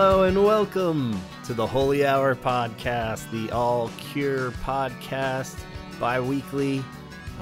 Hello and welcome to the Holy Hour podcast, the All Cure podcast, bi weekly.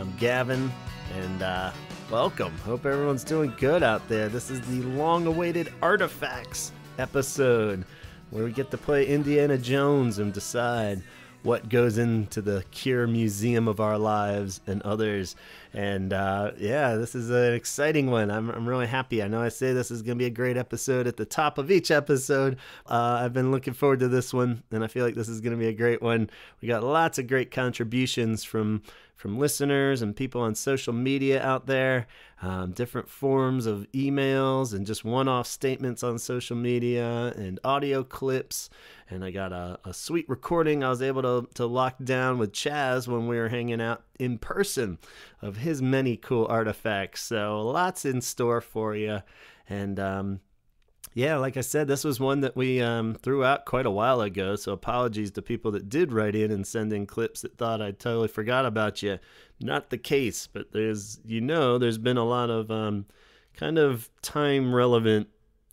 I'm Gavin, and uh, welcome. Hope everyone's doing good out there. This is the long awaited Artifacts episode where we get to play Indiana Jones and decide what goes into the Cure Museum of our lives and others. And uh, yeah, this is an exciting one. I'm, I'm really happy. I know I say this is going to be a great episode at the top of each episode. Uh, I've been looking forward to this one, and I feel like this is going to be a great one. We got lots of great contributions from from listeners and people on social media out there, um, different forms of emails and just one off statements on social media and audio clips. And I got a, a sweet recording I was able to, to lock down with Chaz when we were hanging out in person of his many cool artifacts. So lots in store for you. And um, yeah, like I said, this was one that we um, threw out quite a while ago. So apologies to people that did write in and send in clips that thought I totally forgot about you. Not the case, but there's, you know, there's been a lot of um, kind of time relevant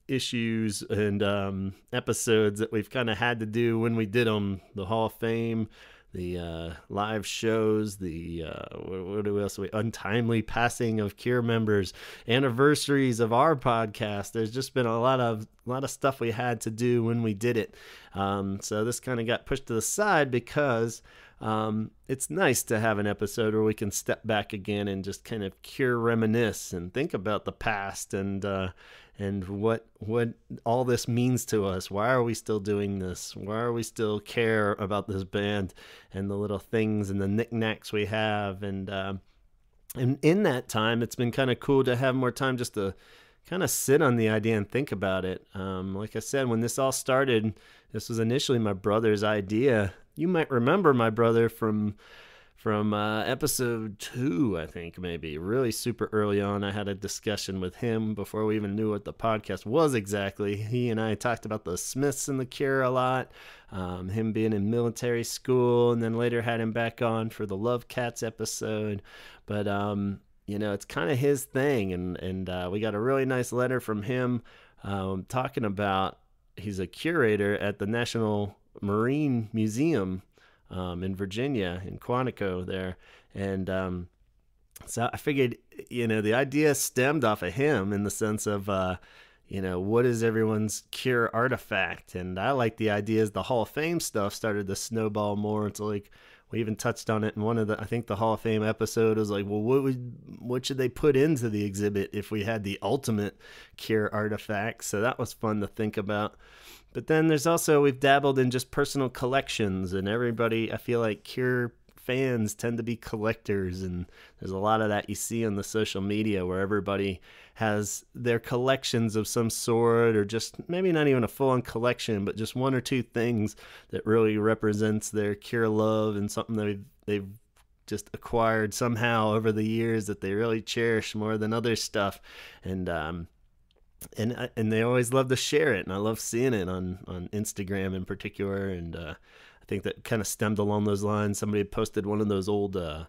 issues and um, episodes that we've kind of had to do when we did them. The Hall of Fame, the uh, live shows, the uh, what, what else? We untimely passing of Cure members, anniversaries of our podcast. There's just been a lot of a lot of stuff we had to do when we did it. Um, so this kind of got pushed to the side because um, it's nice to have an episode where we can step back again and just kind of cure reminisce and think about the past and uh, and what what all this means to us. Why are we still doing this? Why are we still care about this band and the little things and the knickknacks we have? And um, and in that time, it's been kind of cool to have more time just to kind of sit on the idea and think about it. Um, like I said, when this all started, this was initially my brother's idea. You might remember my brother from from uh, episode two, I think, maybe. Really super early on. I had a discussion with him before we even knew what the podcast was exactly. He and I talked about the Smiths and the Cure a lot, um, him being in military school, and then later had him back on for the Love Cats episode. But, um, you know, it's kind of his thing. And, and uh, we got a really nice letter from him um, talking about he's a curator at the National Marine Museum um, in Virginia, in Quantico there. And um, so I figured, you know, the idea stemmed off of him in the sense of, uh, you know, what is everyone's cure artifact? And I like the ideas, the Hall of Fame stuff started to snowball more. It's like, we even touched on it in one of the I think the Hall of Fame episode was like, well, what would what should they put into the exhibit if we had the ultimate cure artifact? So that was fun to think about. But then there's also we've dabbled in just personal collections, and everybody I feel like Cure fans tend to be collectors, and there's a lot of that you see on the social media where everybody has their collections of some sort, or just maybe not even a full-on collection, but just one or two things that really represents their Cure love and something that they've, they've just acquired somehow over the years that they really cherish more than other stuff, and um, and uh, and they always love to share it, and I love seeing it on on Instagram in particular. And uh, I think that kind of stemmed along those lines. Somebody posted one of those old uh,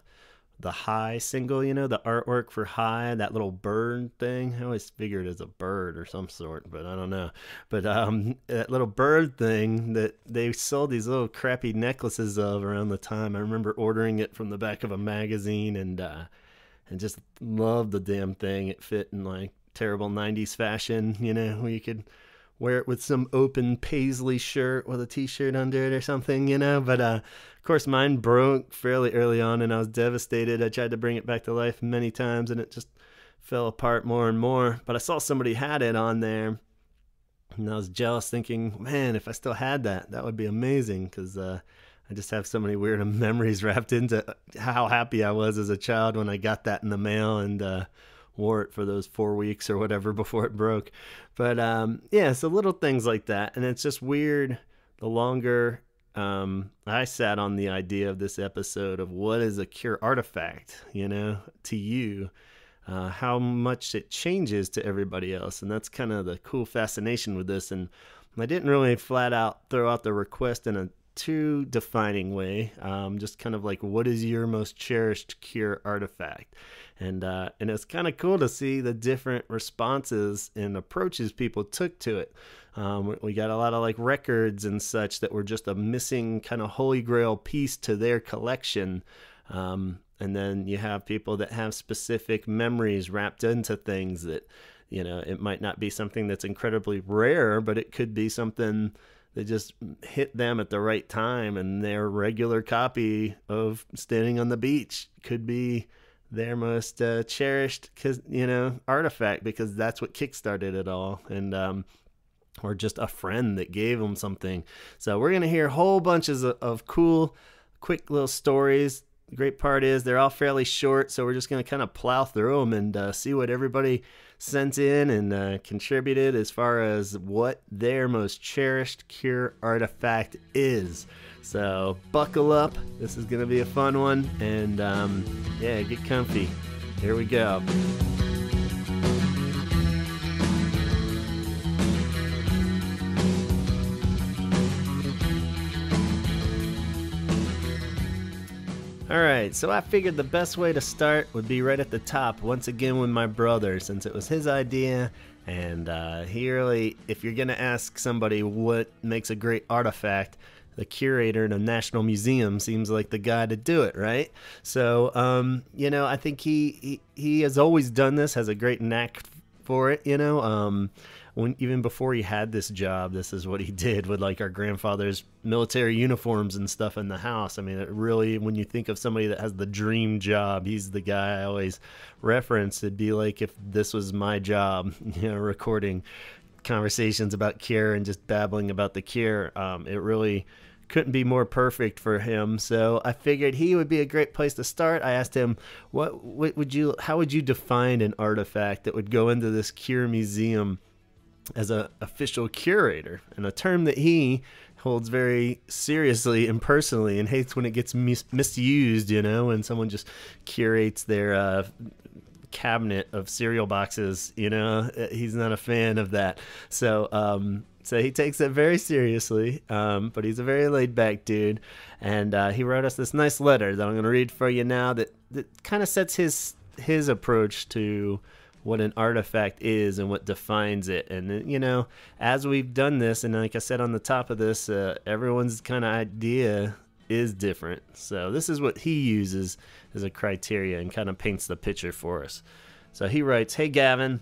the High single, you know, the artwork for High, that little bird thing. I always figured as a bird or some sort, but I don't know. But um, that little bird thing that they sold these little crappy necklaces of around the time. I remember ordering it from the back of a magazine and uh, and just loved the damn thing. It fit in like terrible 90s fashion, you know, where you could wear it with some open paisley shirt with a t-shirt under it or something, you know, but uh of course mine broke fairly early on and I was devastated. I tried to bring it back to life many times and it just fell apart more and more, but I saw somebody had it on there. And I was jealous thinking, man, if I still had that, that would be amazing cuz uh I just have so many weird memories wrapped into how happy I was as a child when I got that in the mail and uh wore it for those four weeks or whatever before it broke. But um, yeah, so little things like that. And it's just weird the longer um, I sat on the idea of this episode of what is a cure artifact, you know, to you, uh, how much it changes to everybody else. And that's kind of the cool fascination with this. And I didn't really flat out throw out the request in a too defining way. Um, just kind of like, what is your most cherished cure artifact? And uh, and it's kind of cool to see the different responses and approaches people took to it. Um, we got a lot of like records and such that were just a missing kind of holy grail piece to their collection. Um, and then you have people that have specific memories wrapped into things that, you know, it might not be something that's incredibly rare, but it could be something that just hit them at the right time. And their regular copy of Standing on the Beach could be their most uh, cherished, you know, artifact because that's what kickstarted it all. And, um, or just a friend that gave them something. So we're gonna hear whole bunches of, of cool, quick little stories great part is they're all fairly short, so we're just going to kind of plow through them and uh, see what everybody sent in and uh, contributed as far as what their most cherished cure artifact is. So buckle up. This is going to be a fun one. And um, yeah, get comfy. Here we go. All right, so I figured the best way to start would be right at the top, once again with my brother, since it was his idea. And uh, he really, if you're going to ask somebody what makes a great artifact, the curator in a national museum seems like the guy to do it, right? So, um, you know, I think he, he, he has always done this, has a great knack for it, you know. Um, when even before he had this job, this is what he did with like our grandfather's military uniforms and stuff in the house. I mean, it really, when you think of somebody that has the dream job, he's the guy I always reference. It'd be like if this was my job, you know, recording conversations about cure and just babbling about the cure. Um, it really couldn't be more perfect for him. So I figured he would be a great place to start. I asked him, "What, what would you? How would you define an artifact that would go into this cure museum?" As a official curator, and a term that he holds very seriously and personally, and hates when it gets mis- misused. You know, when someone just curates their uh, cabinet of cereal boxes. You know, he's not a fan of that. So. Um, so he takes it very seriously, um, but he's a very laid back dude. And uh, he wrote us this nice letter that I'm going to read for you now that, that kind of sets his his approach to what an artifact is and what defines it. And uh, you know, as we've done this, and like I said on the top of this, uh, everyone's kind of idea is different. So this is what he uses as a criteria and kind of paints the picture for us. So he writes, "Hey Gavin."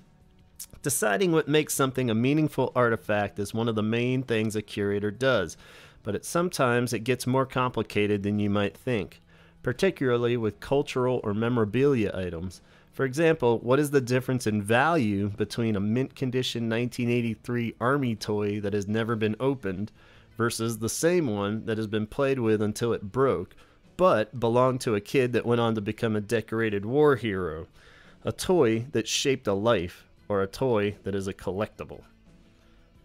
Deciding what makes something a meaningful artifact is one of the main things a curator does, but it sometimes it gets more complicated than you might think, particularly with cultural or memorabilia items. For example, what is the difference in value between a mint condition 1983 Army toy that has never been opened versus the same one that has been played with until it broke, but belonged to a kid that went on to become a decorated war hero? A toy that shaped a life, or a toy that is a collectible.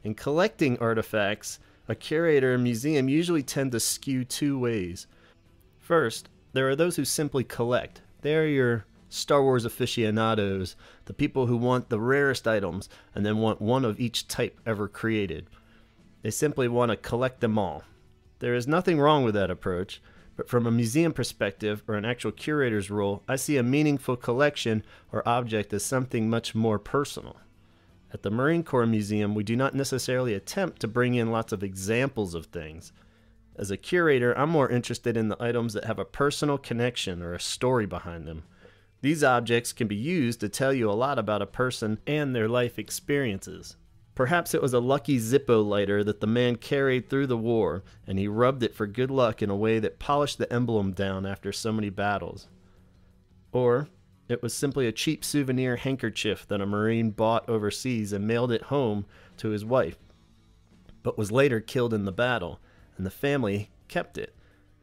In collecting artifacts, a curator and museum usually tend to skew two ways. First, there are those who simply collect. They are your Star Wars aficionados, the people who want the rarest items and then want one of each type ever created. They simply want to collect them all. There is nothing wrong with that approach, but from a museum perspective or an actual curator's role, I see a meaningful collection or object as something much more personal. At the Marine Corps Museum, we do not necessarily attempt to bring in lots of examples of things. As a curator, I'm more interested in the items that have a personal connection or a story behind them. These objects can be used to tell you a lot about a person and their life experiences. Perhaps it was a lucky Zippo lighter that the man carried through the war, and he rubbed it for good luck in a way that polished the emblem down after so many battles. Or it was simply a cheap souvenir handkerchief that a Marine bought overseas and mailed it home to his wife, but was later killed in the battle, and the family kept it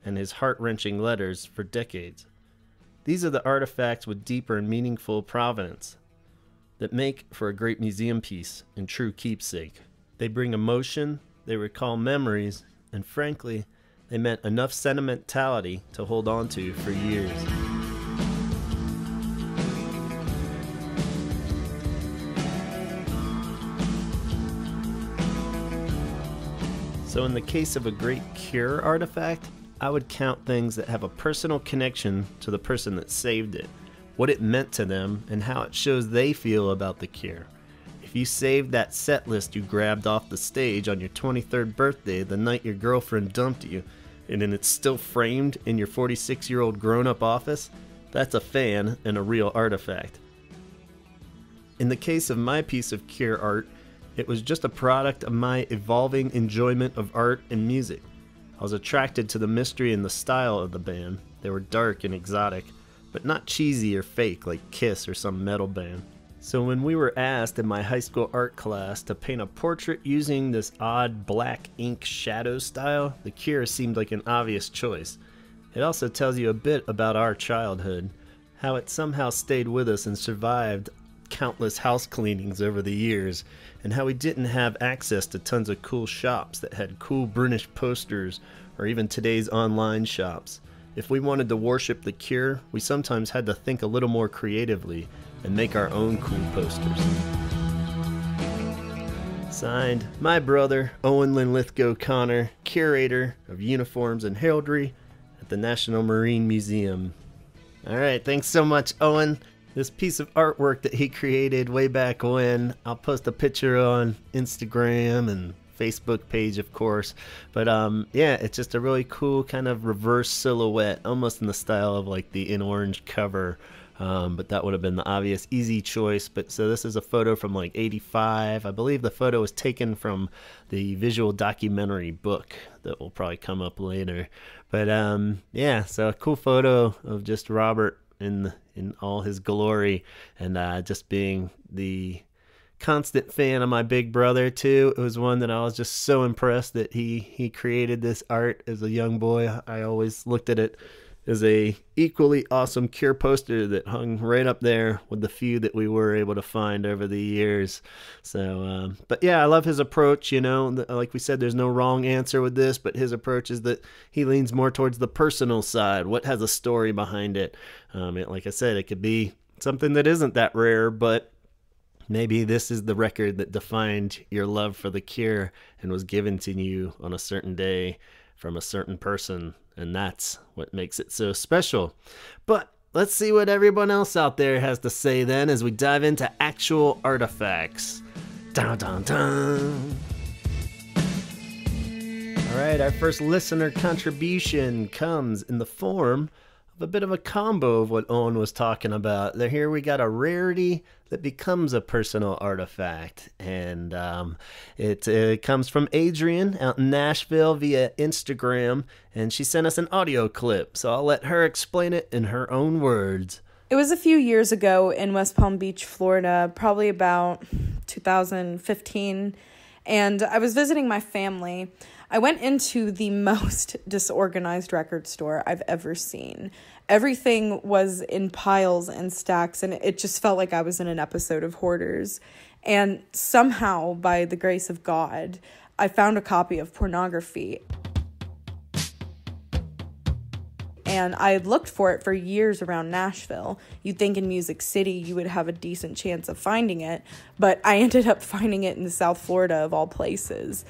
and his heart wrenching letters for decades. These are the artifacts with deeper and meaningful provenance that make for a great museum piece and true keepsake. They bring emotion, they recall memories, and frankly, they meant enough sentimentality to hold on to for years. So, in the case of a great cure artifact, I would count things that have a personal connection to the person that saved it, what it meant to them, and how it shows they feel about the cure. If you saved that set list you grabbed off the stage on your 23rd birthday the night your girlfriend dumped you, and then it's still framed in your 46 year old grown up office, that's a fan and a real artifact. In the case of my piece of cure art, it was just a product of my evolving enjoyment of art and music. I was attracted to the mystery and the style of the band. They were dark and exotic, but not cheesy or fake like Kiss or some metal band. So when we were asked in my high school art class to paint a portrait using this odd black ink shadow style, The Cure seemed like an obvious choice. It also tells you a bit about our childhood, how it somehow stayed with us and survived countless house cleanings over the years, and how we didn't have access to tons of cool shops that had cool British posters or even today's online shops. If we wanted to worship the cure, we sometimes had to think a little more creatively and make our own cool posters. Signed, my brother, Owen Linlithgow Conner, curator of uniforms and heraldry at the National Marine Museum. All right, thanks so much, Owen. This piece of artwork that he created way back when, I'll post a picture on Instagram and Facebook page, of course. But um, yeah, it's just a really cool kind of reverse silhouette, almost in the style of like the in orange cover um, but that would have been the obvious easy choice. But so this is a photo from like 85. I believe the photo was taken from the visual documentary book that will probably come up later. But um, yeah, so a cool photo of just Robert in in all his glory and uh, just being the constant fan of my big brother too. It was one that I was just so impressed that he he created this art as a young boy. I always looked at it is a equally awesome cure poster that hung right up there with the few that we were able to find over the years. So um, but yeah i love his approach you know like we said there's no wrong answer with this but his approach is that he leans more towards the personal side what has a story behind it. Um, it, like i said it could be something that isn't that rare but Maybe this is the record that defined your love for the cure and was given to you on a certain day from a certain person and that's what makes it so special. But let's see what everyone else out there has to say then as we dive into actual artifacts. Dun dun dun. All right, our first listener contribution comes in the form a bit of a combo of what Owen was talking about. Here we got a rarity that becomes a personal artifact, and um, it, it comes from Adrian out in Nashville via Instagram, and she sent us an audio clip. So I'll let her explain it in her own words. It was a few years ago in West Palm Beach, Florida, probably about 2015, and I was visiting my family. I went into the most disorganized record store I've ever seen. Everything was in piles and stacks, and it just felt like I was in an episode of Hoarders. And somehow, by the grace of God, I found a copy of pornography. And I had looked for it for years around Nashville. You'd think in Music City you would have a decent chance of finding it, but I ended up finding it in South Florida, of all places.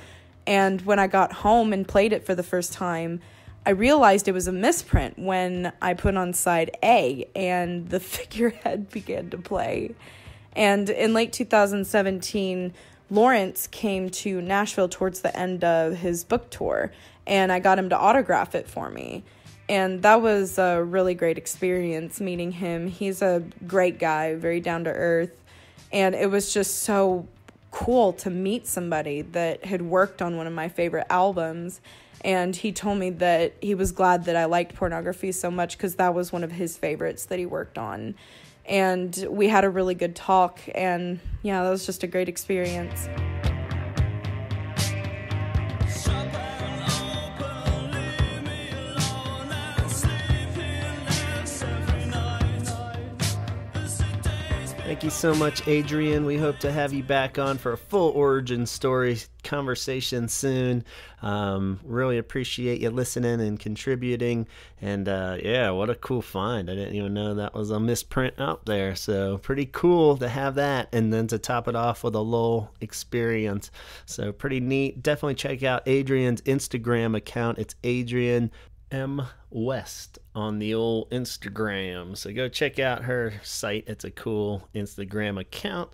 And when I got home and played it for the first time, I realized it was a misprint when I put on side A and the figurehead began to play. And in late 2017, Lawrence came to Nashville towards the end of his book tour, and I got him to autograph it for me. And that was a really great experience meeting him. He's a great guy, very down to earth. And it was just so cool to meet somebody that had worked on one of my favorite albums and he told me that he was glad that I liked pornography so much cuz that was one of his favorites that he worked on. And we had a really good talk and yeah that was just a great experience Thank you so much, Adrian. We hope to have you back on for a full origin story conversation soon. Um, really appreciate you listening and contributing. And uh, yeah, what a cool find. I didn't even know that was a misprint out there. So pretty cool to have that. And then to top it off with a Lol experience. So pretty neat. Definitely check out Adrian's Instagram account. It's Adrian M. West on the old Instagram. So go check out her site. It's a cool Instagram account.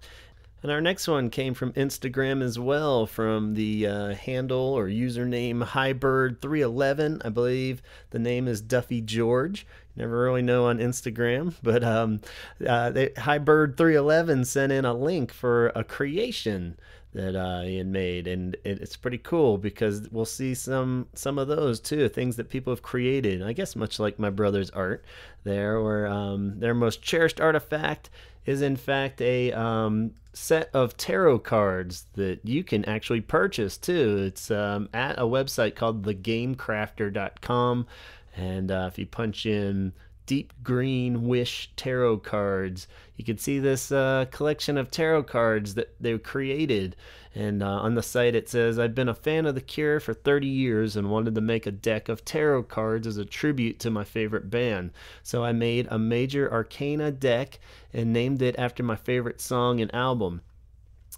And our next one came from Instagram as well, from the uh, handle or username Highbird311. I believe the name is Duffy George. Never really know on Instagram, but um, uh, Highbird311 sent in a link for a creation that uh, had made, and it, it's pretty cool because we'll see some some of those too, things that people have created. I guess much like my brother's art, there, where um, their most cherished artifact is in fact a um, set of tarot cards that you can actually purchase too. It's um, at a website called thegamecrafter.com, and uh, if you punch in deep green wish tarot cards. You can see this uh, collection of tarot cards that they created. And uh, on the site it says, I've been a fan of The Cure for 30 years and wanted to make a deck of tarot cards as a tribute to my favorite band. So I made a major arcana deck and named it after my favorite song and album.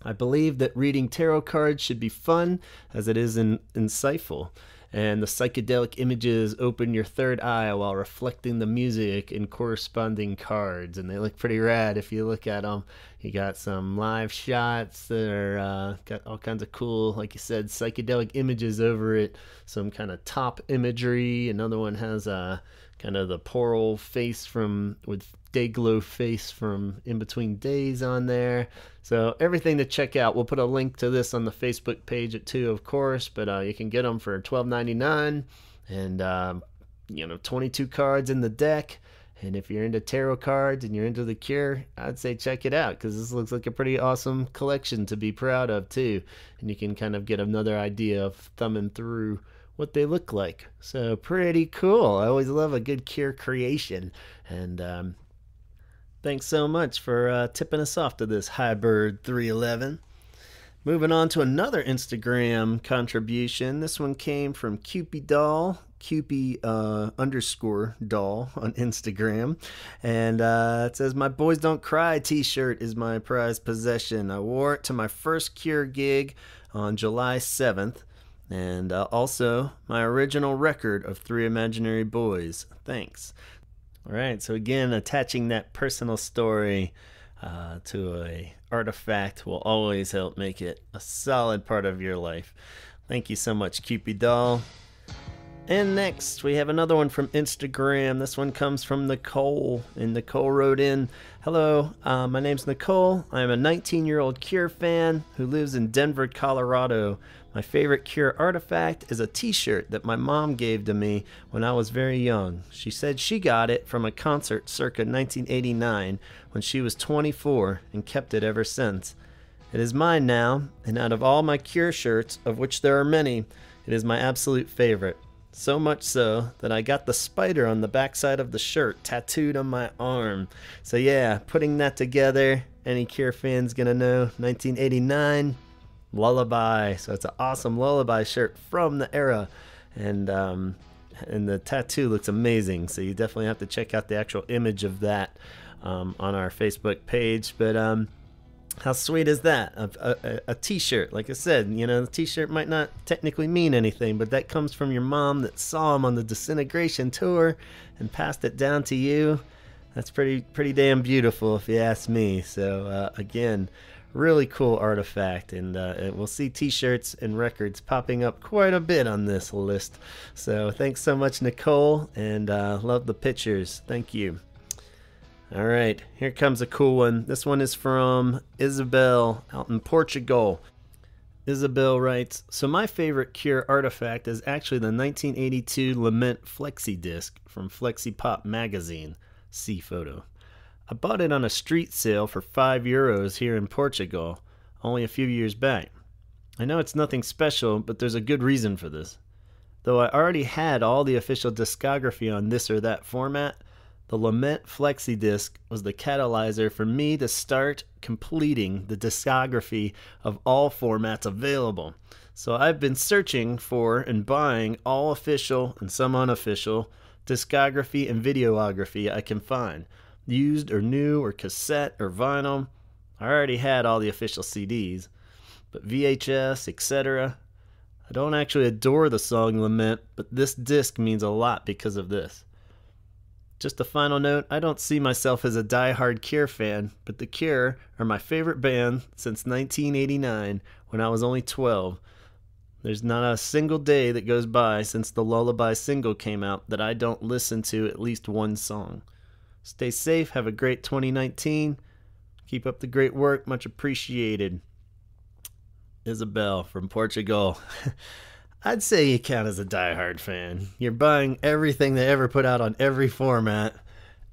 I believe that reading tarot cards should be fun as it is in- insightful and the psychedelic images open your third eye while reflecting the music in corresponding cards and they look pretty rad if you look at them you got some live shots that are uh, got all kinds of cool like you said psychedelic images over it some kind of top imagery. Another one has a uh, kind of the poor old face from with day glow face from in between days on there so everything to check out we'll put a link to this on the facebook page at two of course but uh, you can get them for $12.99 and um, you know 22 cards in the deck and if you're into tarot cards and you're into the cure i'd say check it out because this looks like a pretty awesome collection to be proud of too and you can kind of get another idea of thumbing through what they look like. So pretty cool. I always love a good cure creation. And um, thanks so much for uh, tipping us off to this Highbird 311. Moving on to another Instagram contribution. This one came from Cupid Doll, Cupid uh, underscore doll on Instagram. And uh, it says, My Boys Don't Cry t shirt is my prized possession. I wore it to my first Cure gig on July 7th and uh, also my original record of Three Imaginary Boys. Thanks. All right, so again, attaching that personal story uh, to a artifact will always help make it a solid part of your life. Thank you so much, Cupid Doll. And next, we have another one from Instagram. This one comes from Nicole. And Nicole wrote in Hello, uh, my name's Nicole. I am a 19 year old Cure fan who lives in Denver, Colorado. My favorite Cure artifact is a t shirt that my mom gave to me when I was very young. She said she got it from a concert circa 1989 when she was 24 and kept it ever since. It is mine now, and out of all my Cure shirts, of which there are many, it is my absolute favorite. So much so that I got the spider on the backside of the shirt tattooed on my arm. So, yeah, putting that together, any Cure fans gonna know 1989 Lullaby. So it's an awesome Lullaby shirt from the era, and um, and the tattoo looks amazing. So you definitely have to check out the actual image of that um, on our Facebook page. But um, how sweet is that? A, a, a t-shirt, like I said, you know, the t-shirt might not technically mean anything, but that comes from your mom that saw him on the disintegration tour and passed it down to you. That's pretty pretty damn beautiful, if you ask me. So uh, again, really cool artifact and, uh, we'll see t-shirts and records popping up quite a bit on this list. So thanks so much nicole and uh, love the pictures. Thank you. All right here comes a cool one. This one is from isabel out in portugal. Isabel writes, So my favorite Cure artifact is actually the 1982 Lament Flexi disc from Flexi Pop magazine. See photo. I bought it on a street sale for 5 euros here in Portugal, only a few years back. I know it's nothing special, but there's a good reason for this. Though I already had all the official discography on this or that format, the Lament Flexi Disc was the catalyzer for me to start completing the discography of all formats available. So I've been searching for and buying all official and some unofficial discography and videography I can find, used or new or cassette or vinyl. I already had all the official CDs, but VHS, etc. I don't actually adore the song Lament, but this disc means a lot because of this. Just a final note I don't see myself as a die-hard Cure fan, but The Cure are my favorite band since 1989 when I was only 12. There's not a single day that goes by since the Lullaby single came out that I don't listen to at least one song. Stay safe, have a great 2019. Keep up the great work, much appreciated. Isabel from Portugal. I'd say you count as a diehard fan. You're buying everything they ever put out on every format,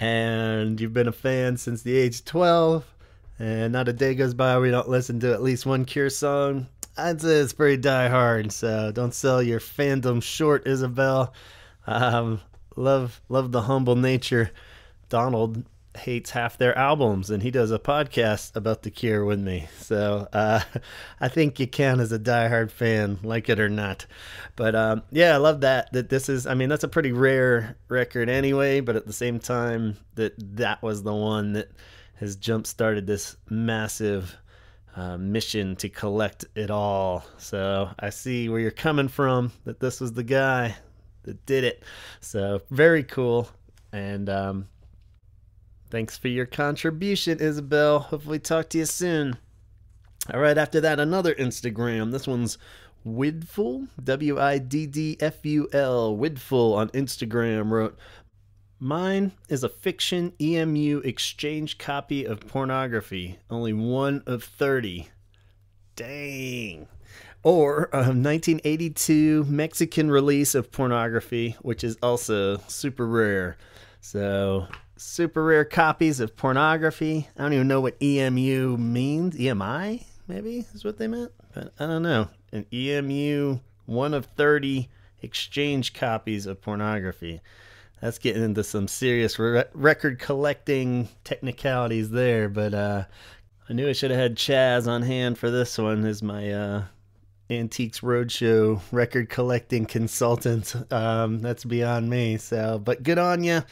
and you've been a fan since the age of 12, and not a day goes by you don't listen to at least one Cure song. I'd say it's pretty diehard, so don't sell your fandom short, Isabel. Um, love, love the humble nature. Donald hates half their albums and he does a podcast about the cure with me. So uh, i think you count as a diehard fan like it or not. But um, yeah i love that that this is i mean that's a pretty rare record anyway but at the same time that that was the one that has jump started this massive uh, mission to collect it all. So i see where you're coming from that this was the guy that did it. So very cool and um, Thanks for your contribution, Isabel. Hopefully, talk to you soon. All right, after that, another Instagram. This one's Widful, W I D D F U L. Widful on Instagram wrote, Mine is a fiction EMU exchange copy of pornography, only one of 30. Dang. Or um, a 1982 Mexican release of pornography, which is also super rare. So super rare copies of pornography. I don't even know what EMU means. EMI, maybe, is what they meant. But I don't know. An EMU, one of 30 exchange copies of pornography. That's getting into some serious re- record collecting technicalities there. But uh, I knew I should have had Chaz on hand for this one as my uh, Antiques Roadshow record collecting consultant. Um, that's beyond me. So, but good on you.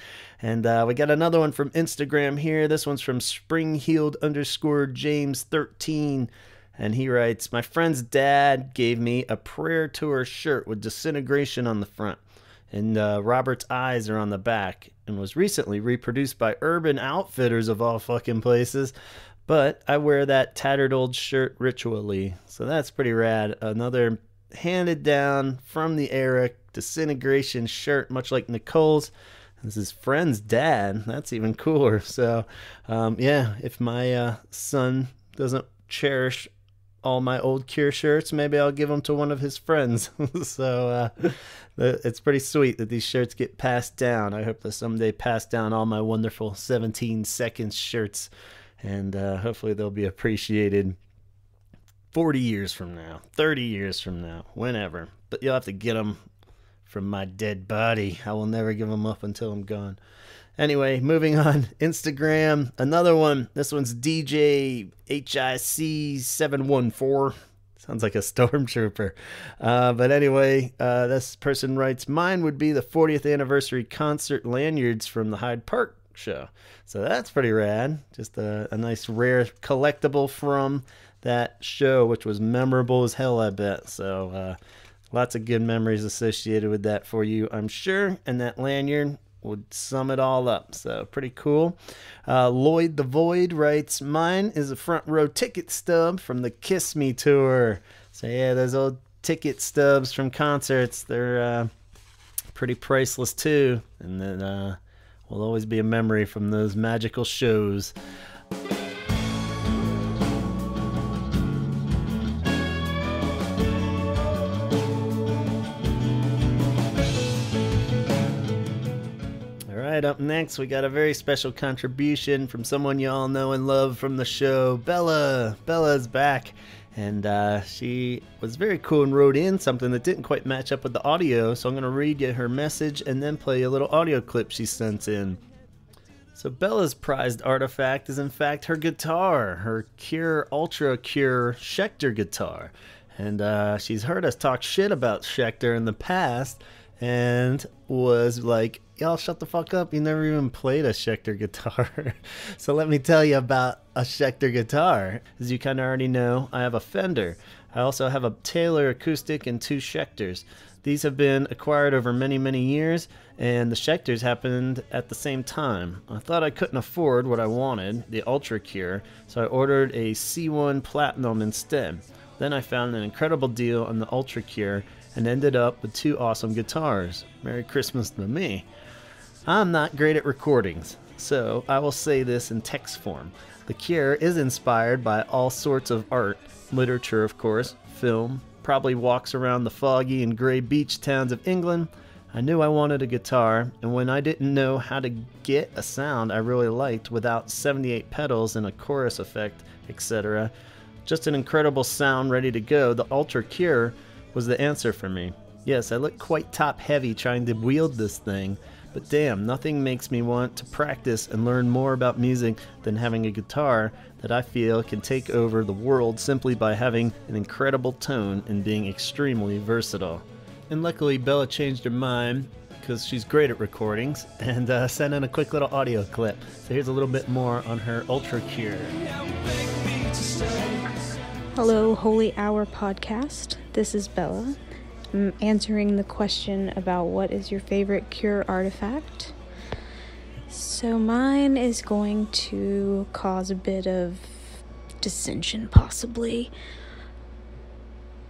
And uh, we got another one from Instagram here. This one's from Springheeled underscore James 13. And he writes, My friend's dad gave me a prayer tour shirt with disintegration on the front. And uh, Robert's eyes are on the back and was recently reproduced by Urban Outfitters of all fucking places. But I wear that tattered old shirt ritually, so that's pretty rad. Another handed down from the era disintegration shirt, much like Nicole's. This is friend's dad. That's even cooler. So, um, yeah, if my uh, son doesn't cherish all my old Cure shirts, maybe I'll give them to one of his friends. so uh, it's pretty sweet that these shirts get passed down. I hope to someday pass down all my wonderful 17 seconds shirts and uh, hopefully they'll be appreciated 40 years from now, 30 years from now, whenever. But you'll have to get them from my dead body. I will never give them up until I'm gone. Anyway, moving on. Instagram, another one. This one's DJ HIC714. Sounds like a stormtrooper. Uh, but anyway, uh, this person writes Mine would be the 40th anniversary concert lanyards from the Hyde Park show. So that's pretty rad. Just a, a nice rare collectible from that show, which was memorable as hell, I bet. So uh, lots of good memories associated with that for you, I'm sure. And that lanyard would sum it all up. So pretty cool. Uh, Lloyd the Void writes, "Mine is a front row ticket stub from the Kiss Me tour." So yeah, those old ticket stubs from concerts, they're uh, pretty priceless too. And then uh, will always be a memory from those magical shows. All right, up next, we got a very special contribution from someone you all know and love from the show, Bella. Bella's back and uh, she was very cool and wrote in something that didn't quite match up with the audio. So I'm going to read you her message and then play a little audio clip she sent in. So Bella's prized artifact is in fact her guitar, her Cure Ultra Cure Schecter guitar. And uh, she's heard us talk shit about Schecter in the past and was like, Y'all shut the fuck up. You never even played a Schecter guitar. so let me tell you about a Schecter guitar. As you kind of already know, I have a Fender. I also have a Taylor acoustic and two Schecters. These have been acquired over many, many years, and the Schecters happened at the same time. I thought I couldn't afford what I wanted, the Ultra Cure, so I ordered a C1 Platinum instead. Then I found an incredible deal on the Ultra Cure and ended up with two awesome guitars. Merry Christmas to me. I'm not great at recordings, so I will say this in text form. The Cure is inspired by all sorts of art, literature, of course, film, probably walks around the foggy and gray beach towns of England. I knew I wanted a guitar, and when I didn't know how to get a sound I really liked without 78 pedals and a chorus effect, etc., just an incredible sound ready to go, the Ultra Cure was the answer for me. Yes, I look quite top heavy trying to wield this thing, but damn, nothing makes me want to practice and learn more about music than having a guitar that I feel can take over the world simply by having an incredible tone and being extremely versatile. And luckily, Bella changed her mind because she's great at recordings and uh, sent in a quick little audio clip. So here's a little bit more on her Ultra Cure. Hello, Holy Hour podcast. This is Bella. Answering the question about what is your favorite cure artifact. So, mine is going to cause a bit of dissension, possibly.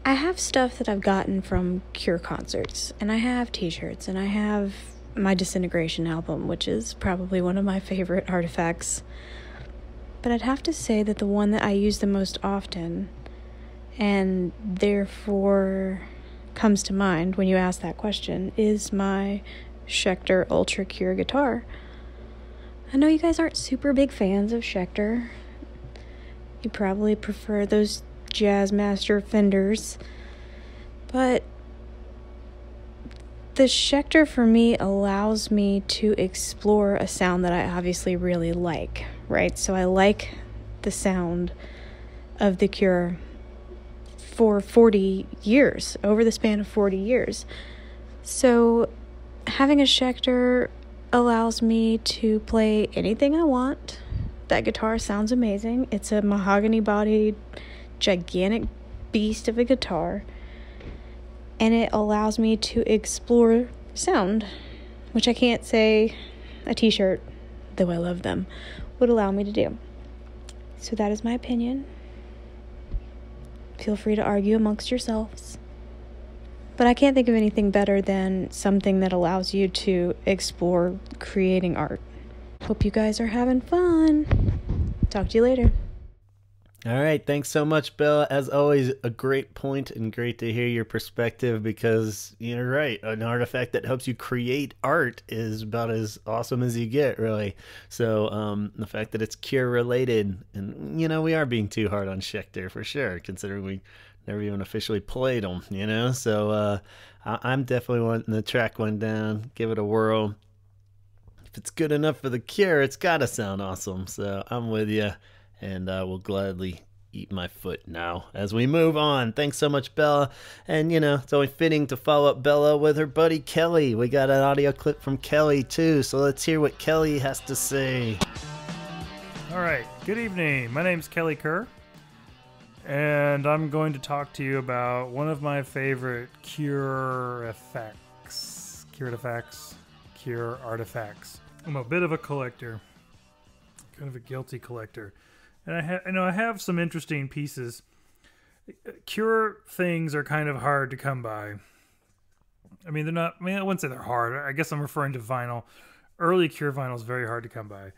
I have stuff that I've gotten from Cure concerts, and I have t shirts, and I have my Disintegration album, which is probably one of my favorite artifacts. But I'd have to say that the one that I use the most often, and therefore comes to mind when you ask that question is my Schecter Ultra Cure guitar. I know you guys aren't super big fans of Schecter. You probably prefer those Jazzmaster Fenders. But the Schecter for me allows me to explore a sound that I obviously really like, right? So I like the sound of the Cure for 40 years, over the span of 40 years. So, having a Schecter allows me to play anything I want. That guitar sounds amazing. It's a mahogany bodied, gigantic beast of a guitar. And it allows me to explore sound, which I can't say a t shirt, though I love them, would allow me to do. So, that is my opinion. Feel free to argue amongst yourselves. But I can't think of anything better than something that allows you to explore creating art. Hope you guys are having fun. Talk to you later. All right, thanks so much, Bill. As always, a great point and great to hear your perspective because you're right. An artifact that helps you create art is about as awesome as you get, really. So, um, the fact that it's cure related, and you know, we are being too hard on Schecter for sure, considering we never even officially played them, you know. So, uh, I- I'm definitely wanting the track one down, give it a whirl. If it's good enough for the cure, it's got to sound awesome. So, I'm with you and I will gladly eat my foot now as we move on. Thanks so much, Bella. And you know, it's only fitting to follow up Bella with her buddy Kelly. We got an audio clip from Kelly too, so let's hear what Kelly has to say. All right, good evening. My name's Kelly Kerr, and I'm going to talk to you about one of my favorite cure effects. Cure effects, cure artifacts. I'm a bit of a collector, kind of a guilty collector and I have, you know, I have some interesting pieces. Cure things are kind of hard to come by. I mean, they're not. I mean, I wouldn't say they're hard. I guess I'm referring to vinyl. Early Cure vinyl is very hard to come by,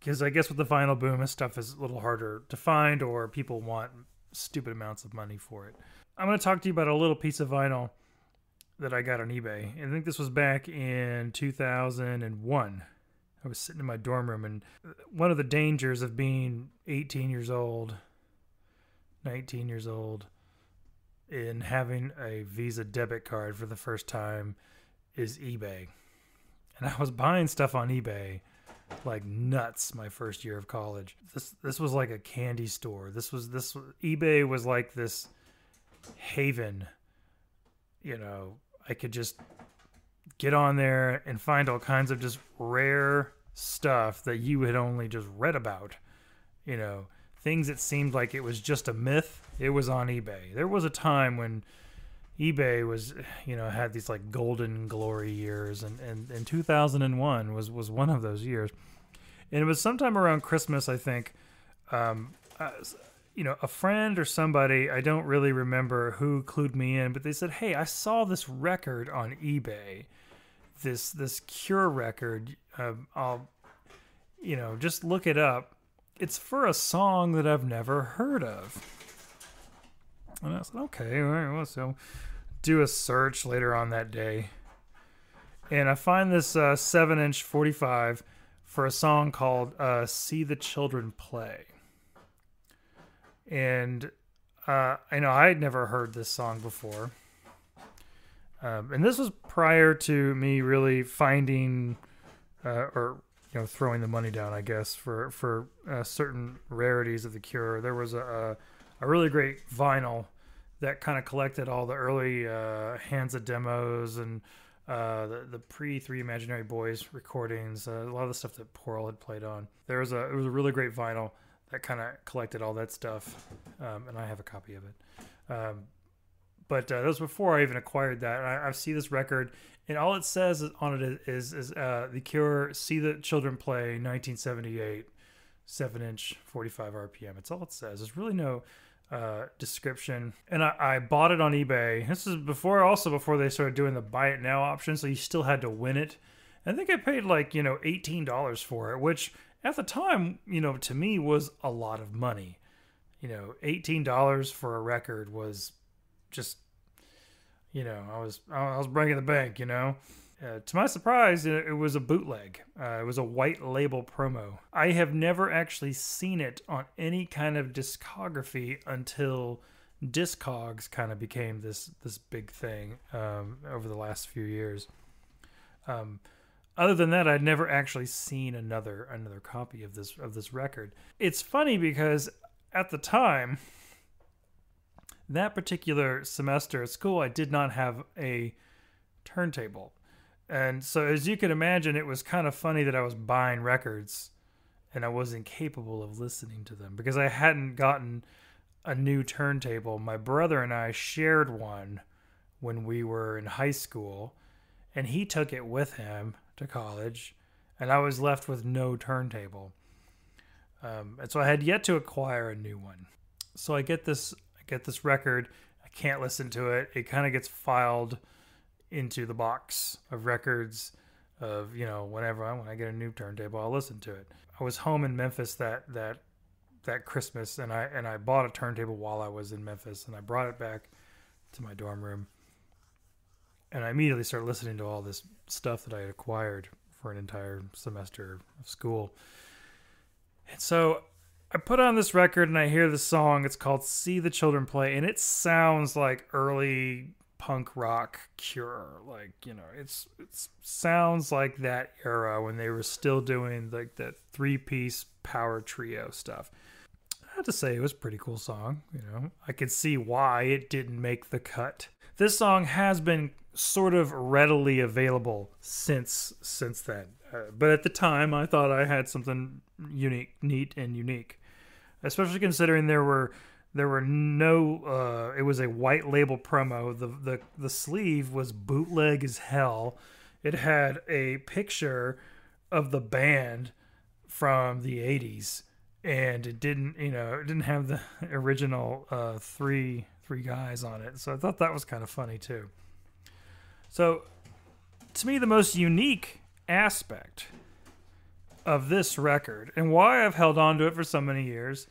because uh, I guess with the vinyl boom, this stuff is a little harder to find, or people want stupid amounts of money for it. I'm going to talk to you about a little piece of vinyl that I got on eBay. I think this was back in 2001. I was sitting in my dorm room, and uh, one of the dangers of being 18 years old, 19 years old, in having a Visa debit card for the first time is eBay. And I was buying stuff on eBay like nuts my first year of college. This this was like a candy store. This was this eBay was like this haven. You know, I could just get on there and find all kinds of just rare stuff that you had only just read about. You know, things that seemed like it was just a myth. It was on eBay. There was a time when eBay was, you know, had these like golden glory years, and and, and 2001 was was one of those years, and it was sometime around Christmas, I think. Um, uh, you know, a friend or somebody, I don't really remember who clued me in, but they said, "Hey, I saw this record on eBay, this this Cure record. I'll, you know, just look it up. It's for a song that I've never heard of." And I said, "Okay, all right, well, so do a search later on that day, and I find this uh, seven-inch forty-five for a song called uh, "See the Children Play." and uh, I know I had never heard this song before, um, and this was prior to me really finding uh, or you know throwing the money down, I guess, for for uh, certain rarities of the Cure. There was a a really great vinyl that kind of collected all the early uh, Hansa demos and. Uh, the, the pre Three Imaginary Boys recordings, uh, a lot of the stuff that Porl had played on. There was a it was a really great vinyl that kind of collected all that stuff, um, and I have a copy of it. Um, but uh, that was before I even acquired that. I, I, see this record, and all it says on it is is, uh, the Cure "See the Children Play" 1978, seven inch, 45 RPM. It's all it says. There's really no uh, description, and I, I, bought it on eBay. This is before, also before they started doing the buy it now option, so you still had to win it. I think I paid like you know eighteen dollars for it, which at the time, you know, to me was a lot of money. You know, eighteen dollars for a record was just, you know, I was I was breaking the bank. You know, uh, to my surprise, it, it was a bootleg. Uh, it was a white label promo. I have never actually seen it on any kind of discography until Discogs kind of became this this big thing um, over the last few years. Um, other than that, I'd never actually seen another another copy of this of this record. It's funny because at the time, that particular semester at school, I did not have a turntable. And so, as you can imagine, it was kind of funny that I was buying records and I was incapable of listening to them because I hadn't gotten a new turntable. My brother and I shared one when we were in high school, and he took it with him to college, and I was left with no turntable. Um, and so I had yet to acquire a new one. So I get this, get this record. I can't listen to it. It kind of gets filed into the box of records of you know whenever I when I get a new turntable, I'll listen to it. I was home in Memphis that that that Christmas, and I and I bought a turntable while I was in Memphis, and I brought it back to my dorm room and I immediately started listening to all this stuff that I had acquired for an entire semester of school. And so I put on this record and I hear the song. It's called See the Children Play, and it sounds like early punk rock cure. Like, you know, it's it sounds like that era when they were still doing like that three piece power trio stuff. I have to say it was a pretty cool song, you know. I could see why it didn't make the cut. This song has been sort of readily available since since then. Uh, but at the time, I thought I had something unique, neat, and unique, especially considering there were there were no. Uh, it was a white label promo. The the the sleeve was bootleg as hell. It had a picture of the band from the '80s, and it didn't you know it didn't have the original uh, three three guys on it. So I thought that was kind of funny too. So, to me, the most unique aspect of this record and why I've held on to it for so many years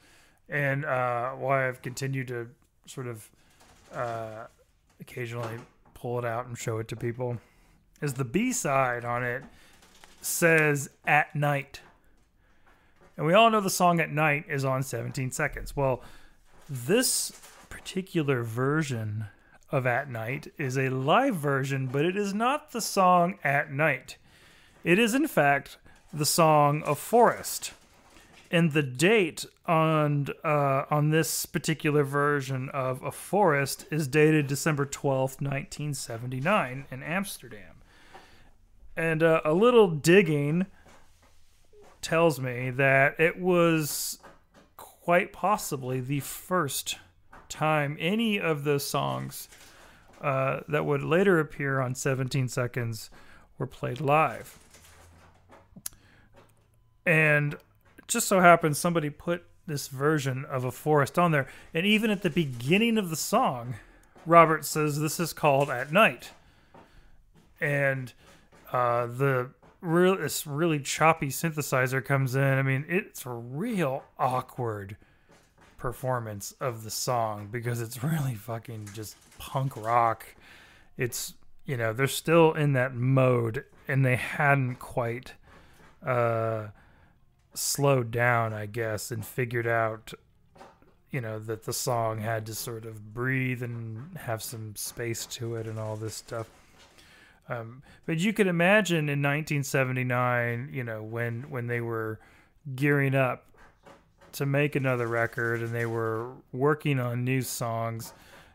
and uh, why I've continued to sort of uh, occasionally pull it out and show it to people is the B side on it says at night. And we all know the song at night is on 17 seconds. Well, this particular version of At Night is a live version, but it is not the song At Night. It is, in fact, the song "A Forest." And the date on uh, on this particular version of "A Forest" is dated December twelfth, nineteen seventy nine, in Amsterdam. And uh, a little digging tells me that it was quite possibly the first time any of the songs uh, that would later appear on 17 Seconds were played live. And just so happens somebody put this version of a forest on there. And even at the beginning of the song, Robert says this is called At Night. And uh, the real this really choppy synthesizer comes in. I mean, it's a real awkward performance of the song because it's really fucking just punk rock. It's you know they're still in that mode and they hadn't quite uh slowed down, I guess, and figured out you know that the song had to sort of breathe and have some space to it and all this stuff. Um, but you can imagine in 1979, you know, when when they were gearing up to make another record and they were working on new songs,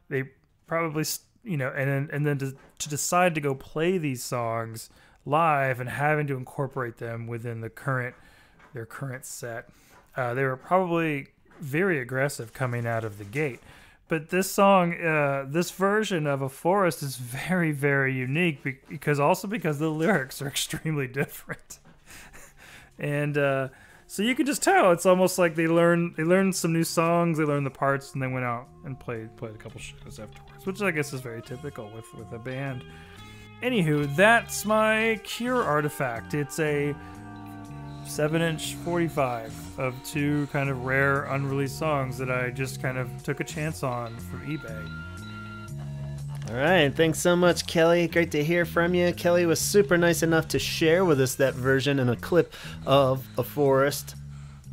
they probably, you know, and then and then to, to decide to go play these songs live and having to incorporate them within the current their current set, uh, they were probably very aggressive coming out of the gate but this song, uh, this version of a forest is very, very unique because also because the lyrics are extremely different, and uh, so you can just tell it's almost like they learned they learned some new songs, they learned the parts, and they went out and played played a couple shows afterwards, which I guess is very typical with with a band. Anywho, that's my Cure artifact. It's a 7 inch 45 of two kind of rare unreleased songs that I just kind of took a chance on from eBay. All right, thanks so much, Kelly. Great to hear from you. Kelly was super nice enough to share with us that version and a clip of A Forest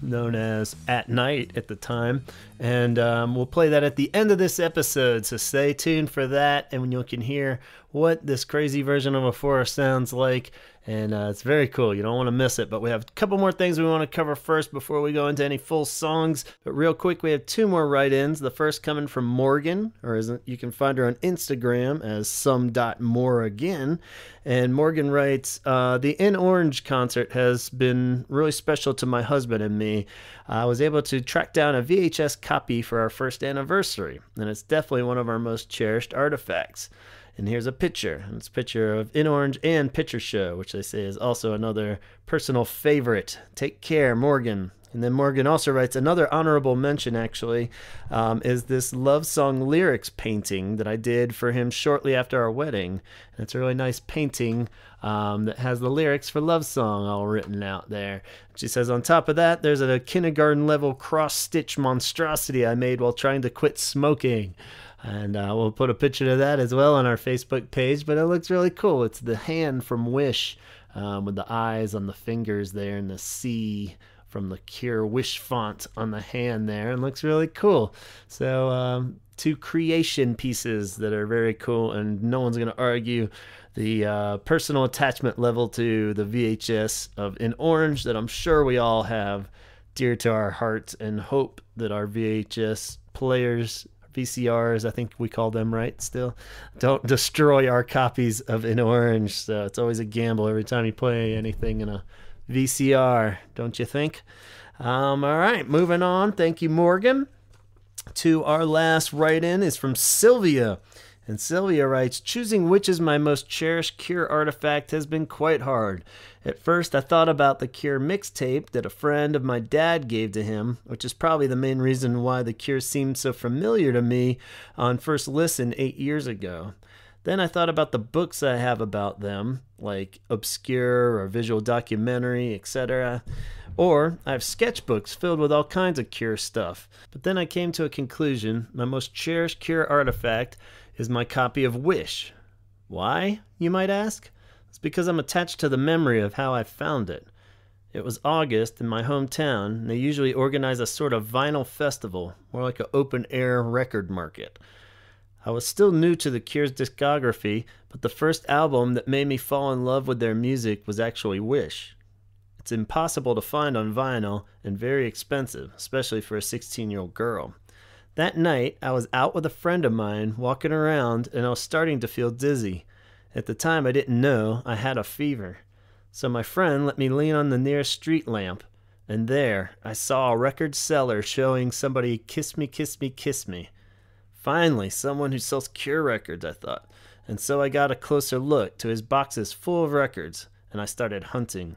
known as At Night at the time. And um, we'll play that at the end of this episode, so stay tuned for that. And when you can hear what this crazy version of a forest sounds like and uh, it's very cool. You don't want to miss it. But we have a couple more things we want to cover first before we go into any full songs. But real quick, we have two more write-ins. The first coming from Morgan, or is it, you can find her on Instagram as some dot more again. And Morgan writes, uh, "The In Orange concert has been really special to my husband and me. I was able to track down a VHS copy for our first anniversary, and it's definitely one of our most cherished artifacts." And here's a picture. And it's a picture of In Orange and Picture Show, which they say is also another personal favorite. Take care, Morgan. And then Morgan also writes another honorable mention, actually, um, is this love song lyrics painting that I did for him shortly after our wedding. And it's a really nice painting um, that has the lyrics for Love Song all written out there. She says, on top of that, there's a kindergarten level cross stitch monstrosity I made while trying to quit smoking. And uh, we'll put a picture of that as well on our Facebook page. But it looks really cool. It's the hand from Wish um, with the eyes on the fingers there and the C from the Cure Wish font on the hand there. And looks really cool. So, um, two creation pieces that are very cool. And no one's going to argue the uh, personal attachment level to the VHS of In Orange that I'm sure we all have dear to our hearts and hope that our VHS players VCRs, I think we call them right still, don't destroy our copies of In Orange. So it's always a gamble every time you play anything in a VCR, don't you think? Um, all right, moving on. Thank you, Morgan. To our last write in is from Sylvia. And Sylvia writes Choosing which is my most cherished Cure artifact has been quite hard. At first, I thought about the Cure mixtape that a friend of my dad gave to him, which is probably the main reason why the Cure seemed so familiar to me on first listen eight years ago. Then I thought about the books I have about them, like Obscure or Visual Documentary, etc. Or I have sketchbooks filled with all kinds of Cure stuff. But then I came to a conclusion my most cherished Cure artifact is my copy of Wish. Why, you might ask? It's because I'm attached to the memory of how I found it. It was August in my hometown, and they usually organize a sort of vinyl festival, more like an open air record market. I was still new to The Cure's discography, but the first album that made me fall in love with their music was actually Wish. It's impossible to find on vinyl and very expensive, especially for a 16 year old girl. That night, I was out with a friend of mine walking around and I was starting to feel dizzy. At the time, I didn't know I had a fever. So my friend let me lean on the nearest street lamp, and there I saw a record seller showing somebody Kiss Me, Kiss Me, Kiss Me. Finally, someone who sells Cure records, I thought. And so I got a closer look to his boxes full of records, and I started hunting.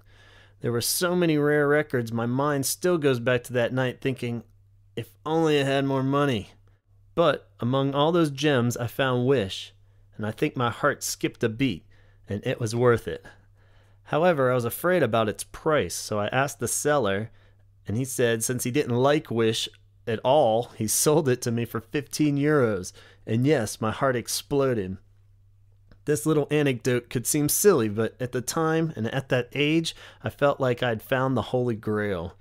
There were so many rare records, my mind still goes back to that night thinking, if only I had more money. But among all those gems, I found Wish, and I think my heart skipped a beat, and it was worth it. However, I was afraid about its price, so I asked the seller, and he said since he didn't like Wish at all, he sold it to me for 15 euros. And yes, my heart exploded. This little anecdote could seem silly, but at the time and at that age, I felt like I'd found the Holy Grail.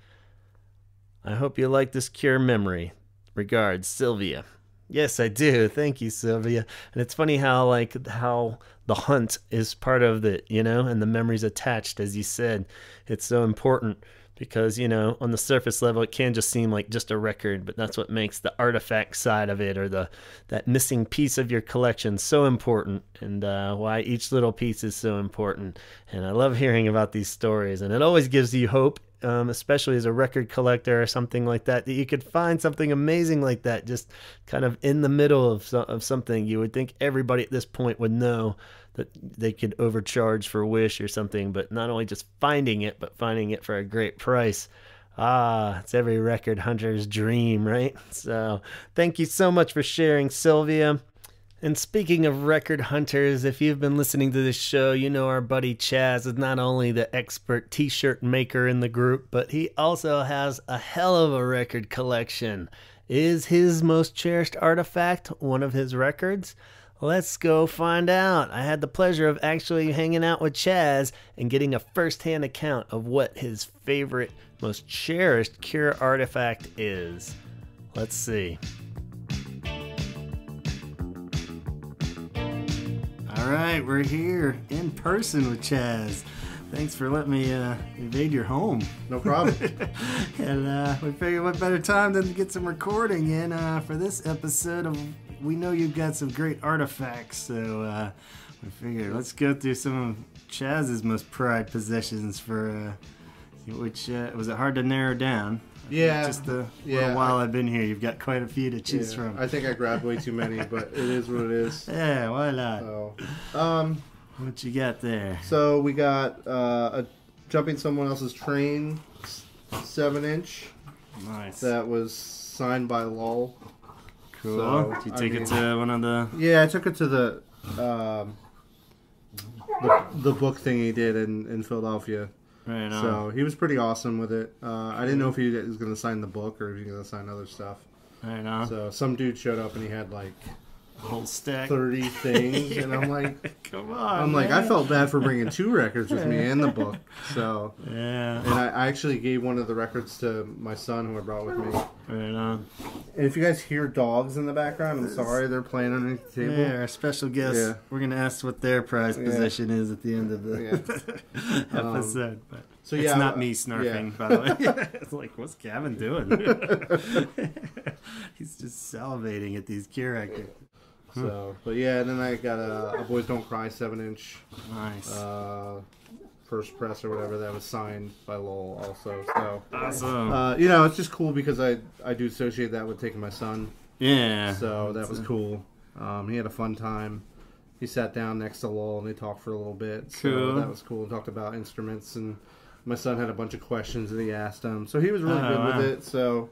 I hope you like this cure memory. Regards, Sylvia. Yes, I do. Thank you, Sylvia. And it's funny how like how the hunt is part of the, you know, and the memories attached as you said. It's so important because, you know, on the surface level it can just seem like just a record, but that's what makes the artifact side of it or the that missing piece of your collection so important and uh, why each little piece is so important. And I love hearing about these stories and it always gives you hope um, especially as a record collector or something like that, that you could find something amazing like that, just kind of in the middle of of something. You would think everybody at this point would know that they could overcharge for Wish or something, but not only just finding it, but finding it for a great price. Ah, it's every record hunter's dream, right? So, thank you so much for sharing, Sylvia. And speaking of record hunters, if you've been listening to this show, you know our buddy Chaz is not only the expert t shirt maker in the group, but he also has a hell of a record collection. Is his most cherished artifact one of his records? Let's go find out. I had the pleasure of actually hanging out with Chaz and getting a first hand account of what his favorite, most cherished Cure artifact is. Let's see. All right, we're here in person with Chaz. Thanks for letting me uh, invade your home. No problem. and uh, we figured what better time than to get some recording in uh, for this episode of We Know You've Got Some Great Artifacts. So uh, we figured let's go through some of Chaz's most prized possessions for uh, which uh, was it hard to narrow down? I Yeah, Just the yeah, while I- I've been here, you've got quite a few to choose Yeah, from. I think I grabbed way too many, but it is what it is. yeah, why not? So, um, What you got there? so we got uh, a jumping someone else's train, seven inch Nice. that was signed by Lol. cool. so, Did you I take mean- it to one of the? Yeah, I took it to the um, the, the book thing he did in, in Philadelphia. Right on. So he was pretty awesome with it. Uh, I didn't know if he was going to sign the book or if he was going to sign other stuff. right on. So some dude showed up and he had like Whole stack. 30 things, and I'm like, Come on. I'm like, I felt bad for bringing two records with me and the book. So, Yeah. and I, I actually gave one of the records to my son who I brought with me. Right on. And if you guys hear dogs in the background, I'm sorry, they're playing underneath the table. Yeah, our special guest. Yeah. We're gonna ask what their prize Yeah. possession is at the end of the Um, episode. but So it's not uh, me snarfing, by the way. it's like, what's Gavin doing? He's just salivating at these cure records. So, but yeah, and then I got a, a Boys Don't Cry seven inch Nice. uh, first press or whatever that was signed by Lol also. So, awesome. uh, you know, it's just cool because I I do associate that with taking my son. yeah. So that was cool. Um, he had a fun time. He sat down next to Lol and they talked for a little bit. So Cool. that was cool. Talked about instruments and my son had a bunch of questions that he asked him. So he was really Oh, good wow. with it. So,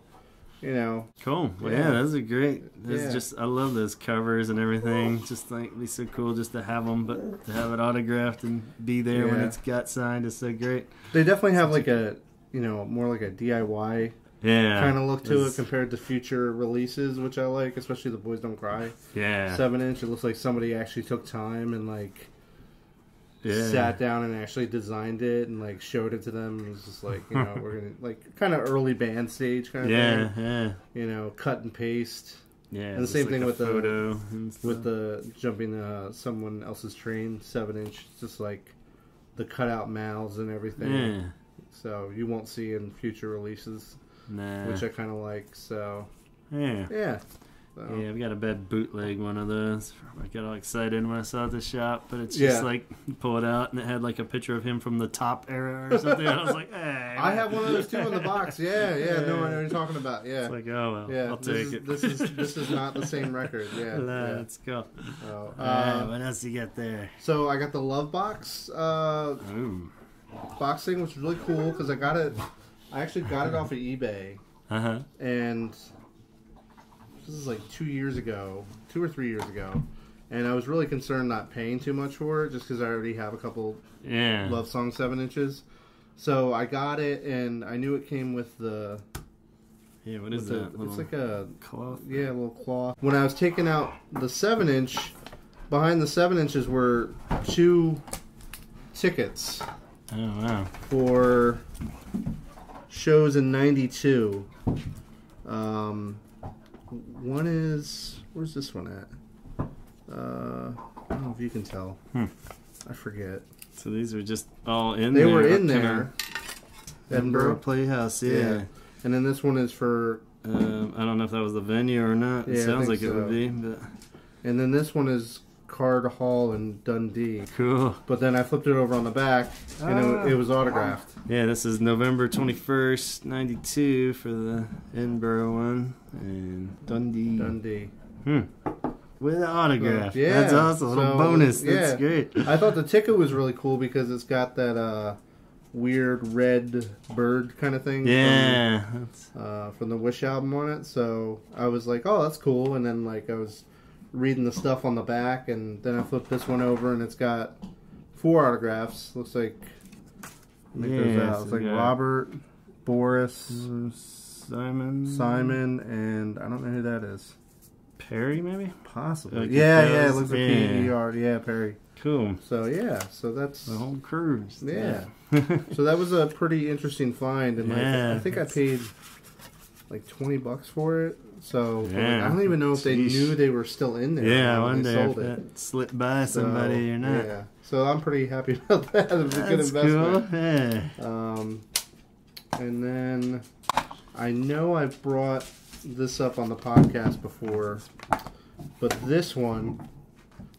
you know, Cool. Well, yeah, Yeah. those are great. This Yeah. is just I love those covers and everything. Just like it'd be so cool just to have them, but to have it autographed and be there when it's got signed is so great. they definitely have like a, you know, more like a DIY Yeah. kind of look to it compared to future releases, which I like, especially the Boys Don't Cry Yeah. seven inch. It looks like somebody actually took time and like yeah. sat down and actually designed it and like showed it to them. It was just like you know we're gonna like kind of early band stage kind of Yeah, thing. yeah, You know, cut and paste yeah. And the same like thing with the- with the jumping uh, someone else's train seven inch. Just like the cutout mouths and everything. yeah, so you won't see in future releases, Nah. which I kind of like. So yeah. yeah, so, Yeah, we got a bad bootleg one of those. I got all excited when I saw the shop, but it's Yeah. just like you pull it out and it had like a picture of him from the top era or something. I was like, hey. I have one of those too in the box. Yeah, yeah. No, I know what you're talking about. Yeah. It's like, oh well, yeah, I'll take is, it. This is this is not the same record. Yeah, Let's go. So, Alright, uh, what else you got there? so I got the Love Box uh, Ooh. box thing, which was really cool because I got it. I actually got it off of eBay, Uh huh. and this is like two years ago, two or three years ago, and I was really concerned not paying too much for it, just because I already have a couple Yeah. Love Song seven inches. So I got it, and I knew it came with the. Yeah. What is with the it's like a cloth. Yeah, a little cloth. When I was taking out the seven inch, behind the seven inches were two tickets Oh wow. for shows in '92. Um, one is where's this one at? Uh, I don't know if you can tell. Hmm. I forget. So these are just all in They there. were in there. Edinburgh. Playhouse. Yeah. Yeah. And then this one is for, Um, I don't know if that was the venue or not. Yeah, I sounds like it would be, but and then this one is Caird Hall in Dundee. cool. But then I flipped it over on the back, and Ah. it, it was autographed. Yeah, this is November 21st, 92 for the Edinburgh one. And Dundee. Dundee. Hmm. With an autograph. Yeah, That's awesome. A little so, bonus. That's yeah. great. I thought the ticket was really cool because it's got that uh, weird red bird kind of thing. Yeah. From, uh, from the Wish album on it. So I was like, oh, that's cool. And then like I was reading the stuff on the back, and then I flipped this one over, and it's got four autographs. Looks like. Me Yeah, so It's like got- Robert, Boris, Mm, Simon. Simon, and I don't know who that is. Perry, maybe? Possibly. Like yeah, yeah, it looks like yeah. P E R. Yeah, Perry. Cool. So yeah, so that's The whole cruise. Yeah. so that was a pretty interesting find, and like, Yeah, I think I paid like twenty bucks for it. So like, I don't even know if they Sheesh. knew they were still in there. Yeah, I when they wonder if sold it. slipped by So, somebody or not. Yeah, so I'm pretty happy about that. It was a good That's cool. investment. Yeah. Um, and then I know I've brought this up on the podcast before, but this one,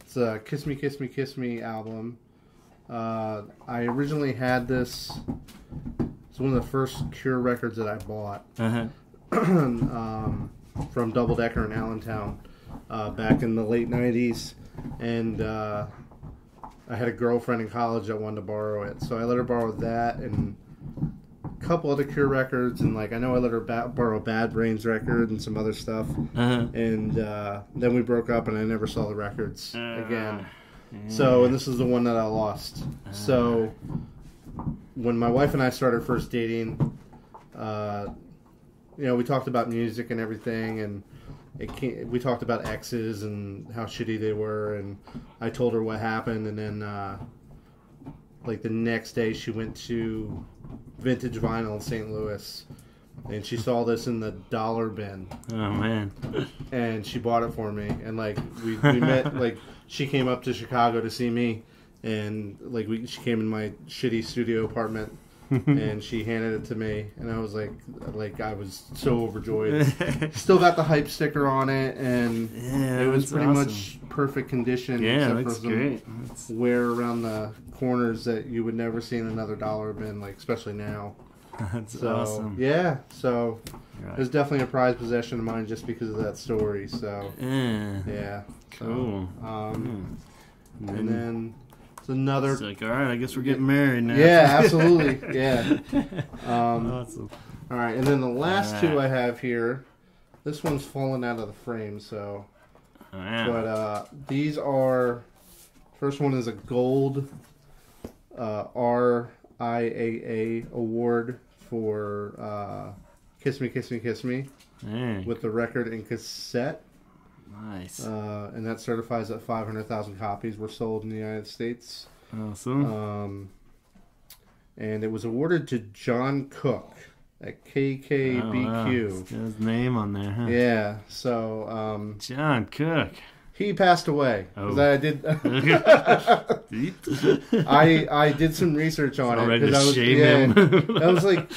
it's a "Kiss Me, Kiss Me, Kiss Me" album. Uh, I originally had this. It's one of the first Cure records that I bought Uh-huh. um, from Double Decker in Allentown uh, back in the late '90s, and uh, I had a girlfriend in college that wanted to borrow it, so I let her borrow that and a couple other Cure records, and like I know I let her ba- borrow Bad Brains record and some other stuff, Uh-huh. and uh, then we broke up, and I never saw the records Uh, again. So, and this is the one that I lost. So, when my wife and I started first dating, uh, you know, we talked about music and everything, and it came, we talked about exes and how shitty they were, and I told her what happened, and then, uh, like the next day, she went to Vintage Vinyl in St. Louis, and she saw this in the dollar bin Oh man. and she bought it for me and like we, we met like she came up to chicago to see me and like we she came in my shitty studio apartment and she handed it to me and i was like like i was so overjoyed still got the hype sticker on it and Yeah, it was pretty awesome. much perfect condition Yeah, except that's for some great. Wear around the corners that you would never see in another dollar bin like especially now that's so awesome. yeah so Right. it's definitely a prized possession of mine just because of that story so Yeah. yeah. So, Cool. Um, Hmm. and then it's another. It's like, all right, I guess we're getting married now. Yeah, absolutely. Yeah. Um, awesome. all right, and then the last All two. I have here. This one's fallen out of the frame, so. Wow. But uh, these are. First one is a gold uh, RIAA award for uh, "Kiss Me, Kiss Me, Kiss Me" Hey, with the record and cassette. Nice. Uh, and that certifies that 500,000 copies were sold in the United States. awesome. Um, and it was awarded to John Cook at Oh, wow. KKBQ. His name on there, huh? Yeah, so um, John Cook. He passed away. Oh. I did. I I did some research on it Already 'cause I was shame yeah, him. that was like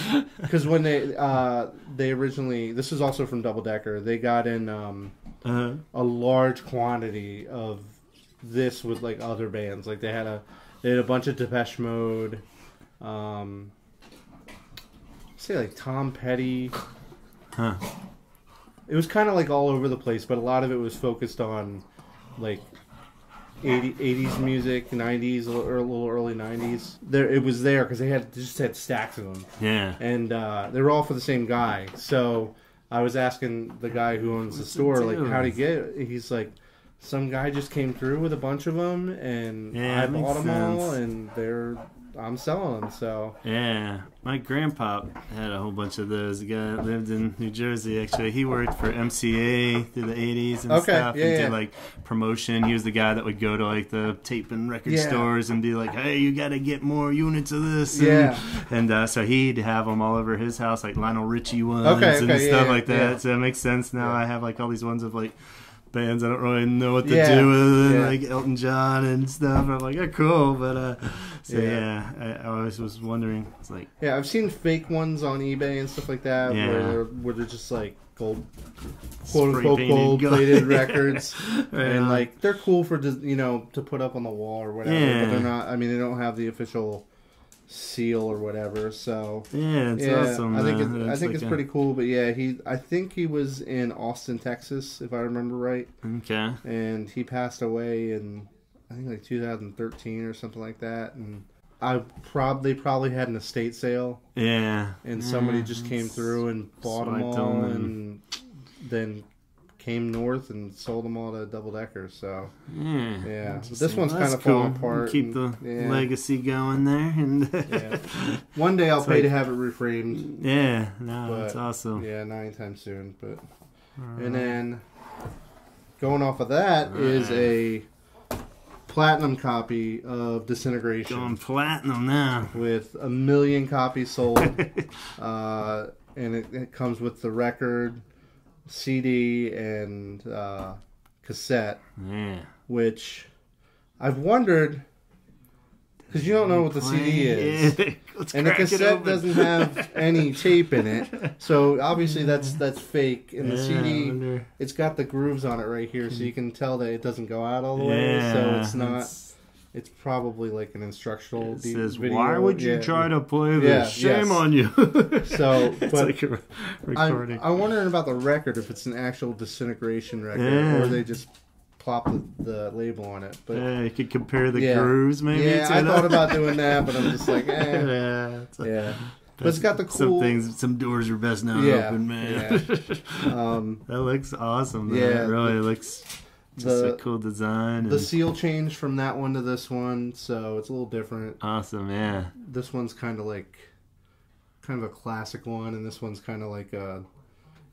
because when they uh they originally this is also from Double Decker they got in um uh, a large quantity of this with like other bands like they had a they had a bunch of Depeche Mode um say like Tom Petty huh. it was kind of like all over the place, but a lot of it was focused on like 80, 80s music, 90s, a little early, little early 90s. There, it was there because they had just had stacks of them, Yeah. and uh, they were all for the same guy. So I was asking the guy who owns the store, like, how to get it. He's like, some guy just came through with a bunch of them, and Yeah, I bought them all, and they're I'm selling them. So Yeah, my grandpa had a whole bunch of those. The guy that lived in New Jersey. Actually, he worked for MCA through the '80s and Okay, stuff, yeah, and yeah. did like promotion. He was the guy that would go to like the tape and record Yeah. stores and be like, "Hey, you got to get more units of this." And, Yeah. and uh, so he'd have them all over his house, like Lionel Richie ones Okay, and okay, yeah, stuff yeah, like that. yeah. So it makes sense now. Yeah. I have like all these ones of like. Bands I don't really know what to Yeah, do with, yeah. like Elton John and stuff. I'm like, oh, cool, but uh, so Yeah. yeah, I, I always was wondering. It's like, yeah, I've seen fake ones on eBay and stuff like that Yeah. where they're, where they're just like gold quote unquote gold plated records, Right and on. like they're cool for you know to put up on the wall or whatever. Yeah. But they're not. I mean, they don't have the official seal or whatever. So yeah, it's yeah, awesome. I think uh, it, I think like it's a- pretty cool. But yeah, he I think he was in Austin, Texas, if I remember right, okay. and he passed away in I think like 2013 or something like that, and. I probably probably had an estate sale, Yeah, and somebody Yeah, just came through and bought them all, and, and- then came north and sold them all to Double Decker. So Yeah, Yeah, this one's kinda falling cool. apart Keep the yeah. legacy going there, and Yeah. one day I'll It's pay like- to have it reframed. yeah, no, But, that's awesome. Yeah, not anytime soon. But Alright. and then going off of that is a platinum copy of Disintegration going platinum now. with a million copies sold, uh, and it, it comes with the record, CD, and uh, cassette. Yeah, which I've wondered because you don't know what the CD is, and the cassette doesn't have any tape in it, so obviously that's that's fake. And the Yeah, CD, it's got the grooves on it right here, so you can tell that it doesn't go out all the way. Yeah, So it's not. it's- It's probably like an instructional. It says, video. "Why would you Yeah. try to play this? Shame yes. on you." So, it's but like a re- recording. I'm, I'm wondering about the record if it's an actual disintegration record or they just plop the, the label on it. But yeah, you could compare the Yeah. grooves, maybe. yeah, I that. thought about doing that, but I'm just like, eh. yeah, it's a- Yeah, but it's got the cool Some things, some doors are best not Yeah, open, man. Um, that looks awesome. Man. Yeah, it really looks just the a cool design. the and seal changed from that one to this one, so it's a little different. awesome, yeah. This one's kind of like, kind of a classic one, and this one's kind of like a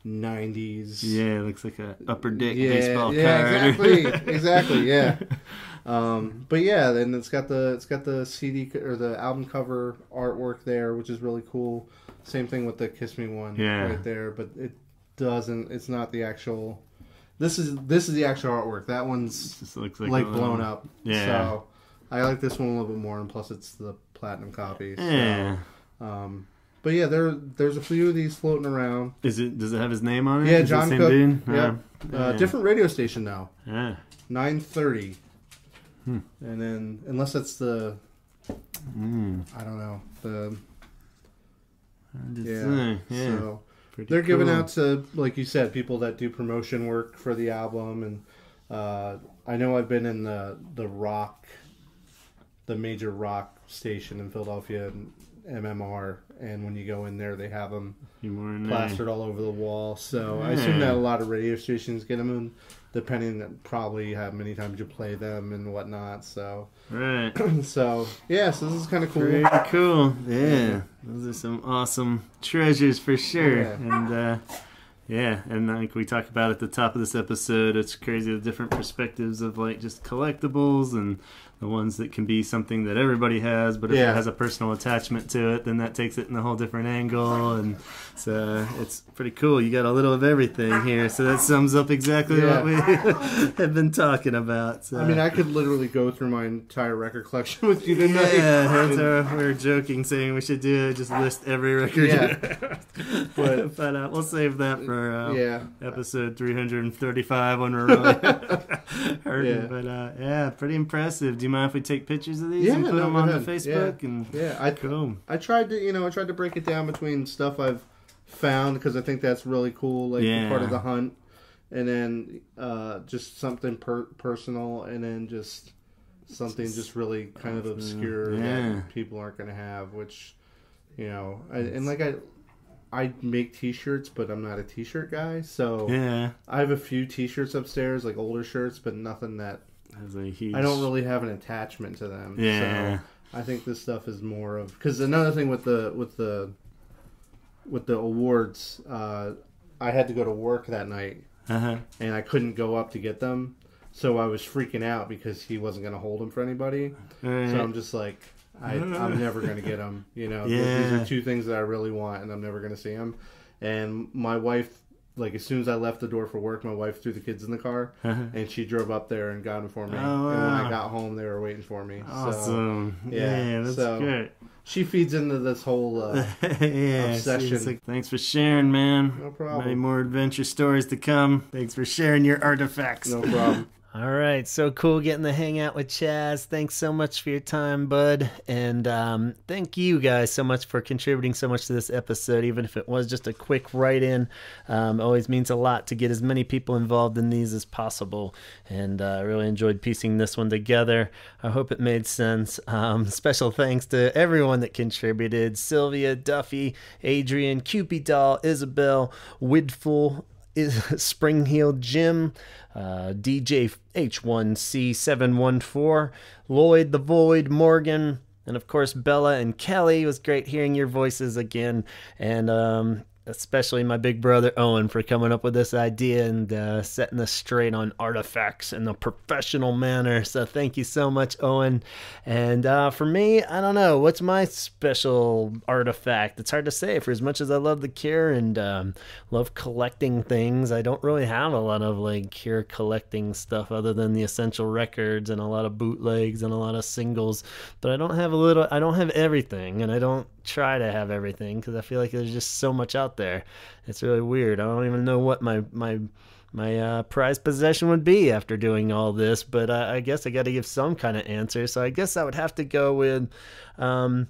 '90s. Yeah, it looks like a upper deck yeah, baseball yeah, card. exactly, exactly, yeah. Um, but yeah, then it's got the it's got the CD or the album cover artwork there, which is really cool. Same thing with the Kiss Me one Yeah. right there, but it doesn't. It's not the actual. This is this is the actual artwork. That one's like, like, blown up. Yeah. So I like this one a little bit more, and plus it's the platinum copy. so, Yeah. um, but yeah, there there's a few of these floating around. Is it? Does it have his name on it? Yeah, Is John same Cook. Yeah. Yeah. Uh, Yeah. Different radio station now. Yeah. Nine thirty. Hmm. And then unless it's the Mm. I don't know the yeah. Yeah. So Pretty they're giving out to like you said people that do promotion work for the album and uh, I know I've been in the the rock the major rock station in Philadelphia MMR and when you go in there they have them few more in there. plastered all over the wall. So I assume that a lot of radio stations get them, depending on probably how many times you play them and whatnot. So, Right. so yeah, so this is kind of cool. Pretty cool. Yeah. Those are some awesome treasures for sure. Yeah. And uh yeah, and like we talked about at the top of this episode, it's crazy the different perspectives of like just collectibles and the ones that can be something that everybody has, but if Yeah. it has a personal attachment to it, then that takes it in a whole different angle, and so it's pretty cool. You got a little of everything here, so that sums up exactly Yeah. what we have been talking about. So. I mean, I could literally go through my entire record collection with you tonight. yeah, we were joking, saying we should do it, just list every record. Yeah. but but uh, we'll save that for uh, yeah. episode 335 when we're really hurting. Yeah. But uh, yeah, pretty impressive. Do you mind if we take pictures of these Yeah, and put no, them on the. Facebook? And Yeah, I cool. I tried to you know I tried to break it down between stuff I've found because I think that's really cool, like Yeah. part of the hunt, and then uh, just something per- personal, and then just something just really kind of obscure Yeah. that people aren't going to have, which you know, I, and like I. I make T-shirts, but I'm not a T-shirt guy, so Yeah, I have a few T-shirts upstairs, like older shirts, but nothing that a huge. I don't really have an attachment to them. Yeah. So I think this stuff is more of because another thing with the with the with the awards, uh, I had to go to work that night Uh-huh. and I couldn't go up to get them, so I was freaking out because he wasn't going to hold them for anybody. Right. So I'm just like, I, I'm never going to get them. You know, Th- these are two things that I really want, and I'm never going to see them. And my wife, like as soon as I left the door for work, my wife threw the kids in the car, Uh-huh. and she drove up there and got them for me. Oh, And when. I got home, they were waiting for me. So Awesome. yeah, yeah, that's so- great. she feeds into this whole. Uh, yeah, Obsession. it's Thanks for sharing, man. No problem. Many more adventure stories to come. Thanks for sharing your artifacts. no problem. All right, so cool getting to hang out with Chaz. Thanks so much for your time, bud. And um, thank you guys so much for contributing so much to this episode, even if it was just a quick write in. Um, always means a lot to get as many people involved in these as possible. And uh, I really enjoyed piecing this one together. I hope it made sense. Um, special thanks to everyone that contributed Sylvia, Duffy, Adrian, Cupid Doll, Isabel, Widful, is Spring Heeled Jim, uh, DJ H1C714, Lloyd the Void, Morgan, and of course Bella and Kelly. It was great hearing your voices again, and um, especially my big brother Owen for coming up with this idea and uh, setting us straight on artifacts in a professional manner. So thank you so much, Owen. And uh, for me, I don't know what's my special artifact. It's hard to say. For as much as I love the Cure and um, love collecting things, I don't really have a lot of like Cure collecting stuff other than the essential records and a lot of bootlegs and a lot of singles. But I don't have a little. I don't have everything, and I don't try to have everything because I feel like there's just so much out there. It's really weird. I don't even know what my my my uh, prized possession would be after doing all this, but I guess I got to give some kind of answer. So I guess I would have to go with. Um,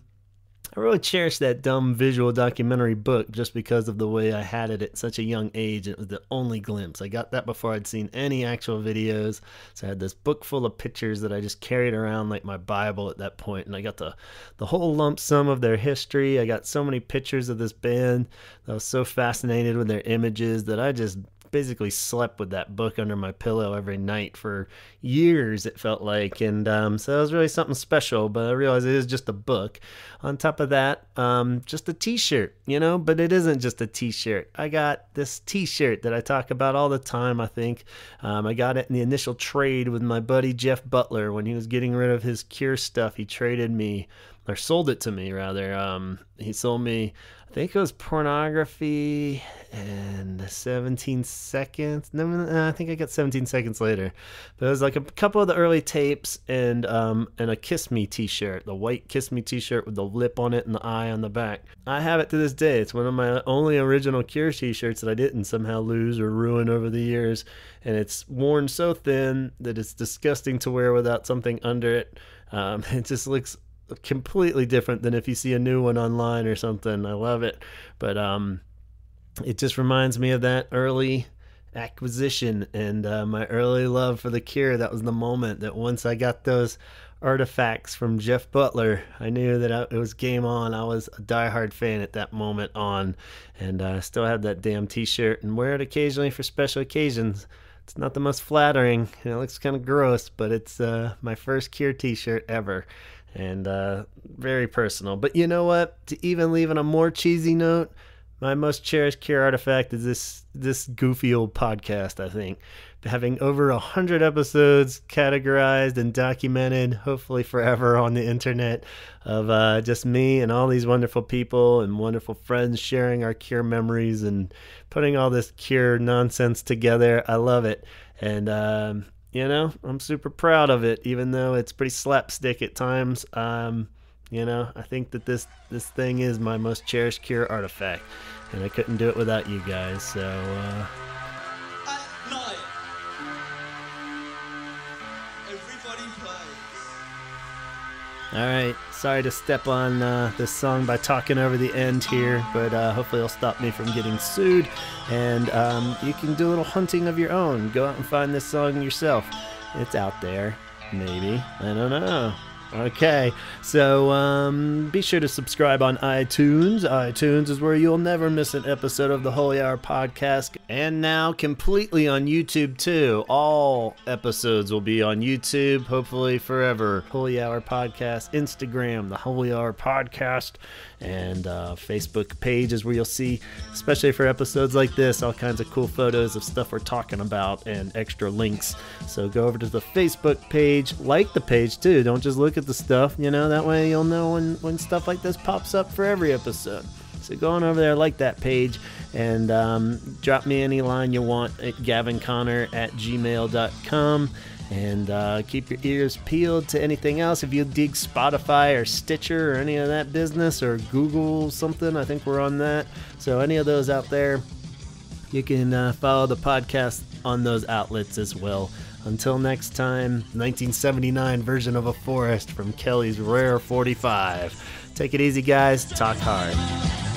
I really cherish that dumb visual documentary book just because of the way I had it at such a young age. It was the only glimpse. I got that before I'd seen any actual videos. So I had this book full of pictures that I just carried around like my Bible at that point, and I got the the whole lump sum of their history. I got so many pictures of this band. I was so fascinated with their images that I just basically slept with that book under my pillow every night for years it felt like. And um, so it was really something special but i realized it is just a book. On top of that um, just a t-shirt you know? But it isn't just a t-shirt. I got this t-shirt that i talk about all the time i think. Um, i got it in the initial trade with my buddy jeff butler when he was getting rid of his cure stuff. He traded me or sold it to me rather. Um, he sold me I think it was pornography and 17 seconds. No, I think I got 17 seconds later. But it was like a couple of the early tapes and um and a Kiss Me T-shirt, the white Kiss Me T-shirt with the lip on it and the eye on the back. I have it to this day. It's one of my only original Cure T-shirts that I didn't somehow lose or ruin over the years, and it's worn so thin that it's disgusting to wear without something under it. Um, it just looks completely different than if you see a new one online or something. I love it, but um, it just reminds me of that early acquisition and uh, my early love for the Cure. That was the moment that once I got those artifacts from Jeff Butler, I knew that I, it was game on. I was a diehard fan at that moment on, and I uh, still have that damn T-shirt and wear it occasionally for special occasions. It's not the most flattering. and It looks kind of gross, but it's uh, my first Cure T-shirt ever and uh, very personal. But you know what? To even leave on a more cheesy note, my most cherished Cure artifact is this this goofy old podcast. I think having over a hundred episodes categorized and documented, hopefully forever on the internet, of uh, just me and all these wonderful people and wonderful friends sharing our Cure memories and putting all this Cure nonsense together. I love it, and um, you know I'm super proud of it, even though it's pretty slapstick at times. Um, you know, I think that this this thing is my most cherished Cure artifact, and I couldn't do it without you guys. So. Uh, night. All right, sorry to step on uh, this song by talking over the end here, but uh, hopefully it'll stop me from getting sued. And um, you can do a little hunting of your own. Go out and find this song yourself. It's out there, maybe. I don't know. Okay, so um, be sure to subscribe on iTunes. iTunes is where you'll never miss an episode of the Holy Hour podcast. And now completely on YouTube too. All episodes will be on YouTube, hopefully forever. Holy Hour podcast, Instagram, the Holy Hour podcast, and uh, Facebook page is where you'll see, especially for episodes like this, all kinds of cool photos of stuff we're talking about and extra links. So go over to the Facebook page, like the page too. Don't just look at the stuff, you know, that way you'll know when, when stuff like this pops up for every episode. So go on over there, like that page, and um, drop me any line you want at gavinconner at gmail.com. And uh, keep your ears peeled to anything else. If you dig Spotify or Stitcher or any of that business or Google something, I think we're on that. So any of those out there, you can uh, follow the podcast on those outlets as well. Until next time, 1979 version of a forest from Kelly's Rare 45. Take it easy, guys. Talk hard.